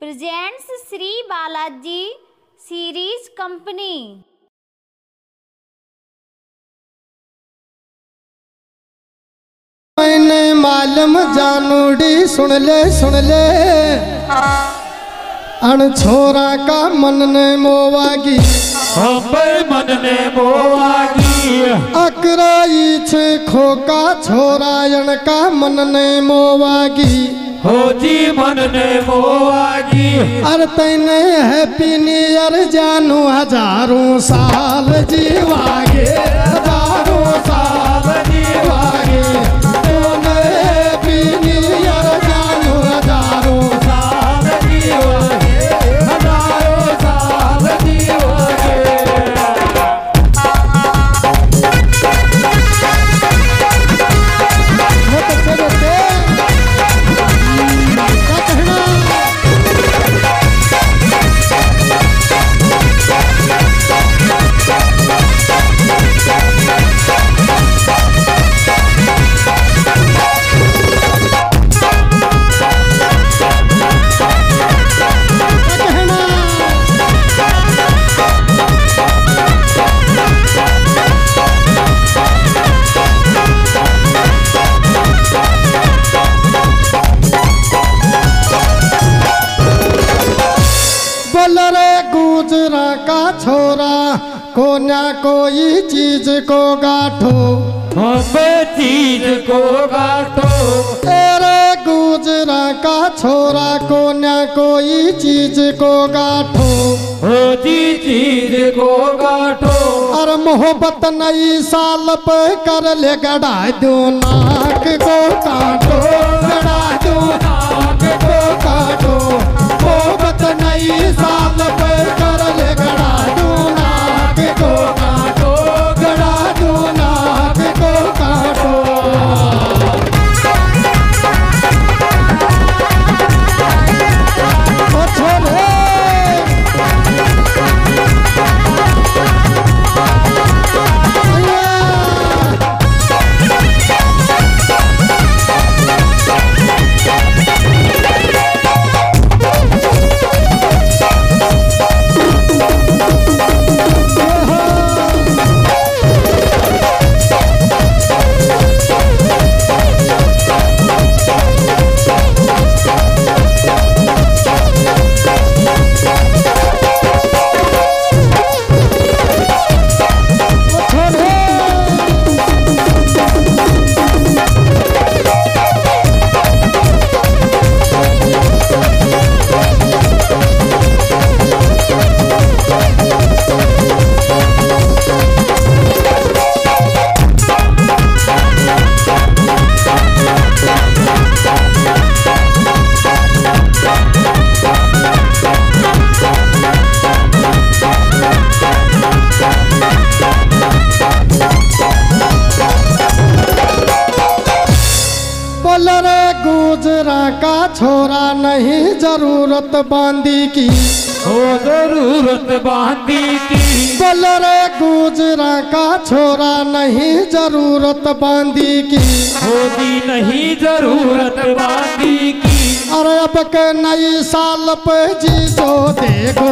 Presents Shri Balaji series company मैंने मालम जानूडी सुन ले सुन ले। अन छोरा का मन ने मोवागी हो हाँ, पर मन ने मोवागी अकराई छे खोका छोरायन का मन ने मोवागी। हो जी मन ने मोवागी। अर तने हैप्पी न्यू ईयर जानू हज़ारों साल जीवागे। को ना कोई चीज़ को गाठो। चीज़ को गाठो। तेरे गुजरा का छोरा को ना कोई चीज़ को गाठो। चीज़ को गाठो। अरे मोहब्बत नई साल पे कर ले गड़ा दो नाक को काटो गड़ा दो छोरा नहीं ज़रूरत बांदी की। हो ज़रूरत बांदी की। बोल रे गुजरा का छोरा नहीं ज़रूरत बांदी की। होती नहीं ज़रूरत बांदी की। अरे अब के नई साल पे जी तो देखो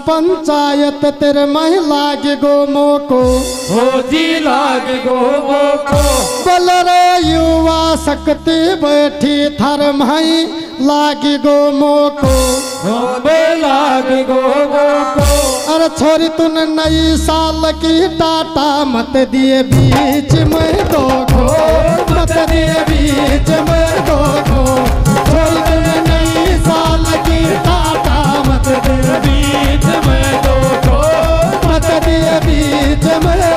पंचायत तेरे महिला के गो मोको। हो जी लाग गो को बल रे युवा शक्ति बैठी थर मही लागी गो मोको। हो बे लाग गो को अरे छोरी तून नई साल की टाटा मत दिए बीच में दो मत दिए बीच में दो बीच में दो को मत दिए बीच में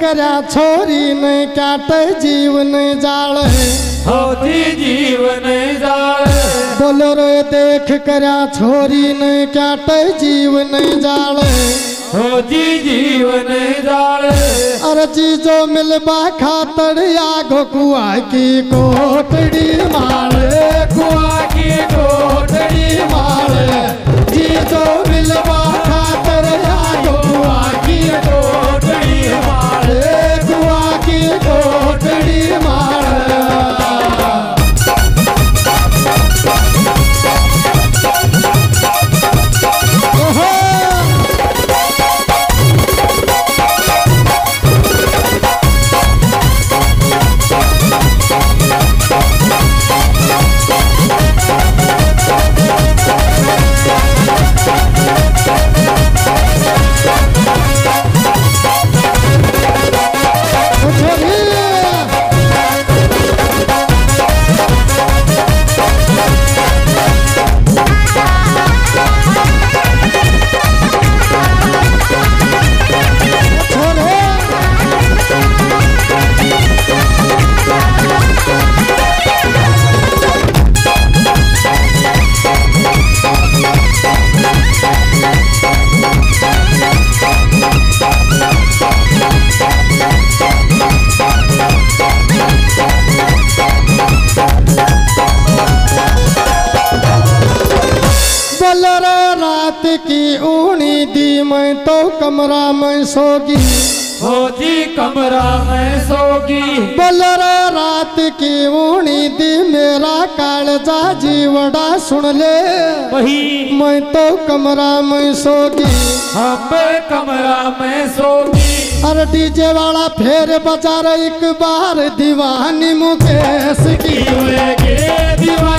कर छोरी ने काट जीवन जाल हो। जी जीवन जाल बोल रे देख कर छोरी ने काट जीवन जाल हो। जी जीवन जाल अरे चीजो मिलबा खातर आगो कुआ की कोटड़ी मार कुआ की कोठड़ी मार चीजो सोगी। हो कमरा में सोगी। बल रे रात की ऊनी दी मेरा कालजा जीवड़ा सुन ले। वही मैं तो कमरा में सोगी। हम कमरा में सोगी। अरे डीजे वाला फेर बजा रे एक बार दीवानी मुकेश की। दीवानी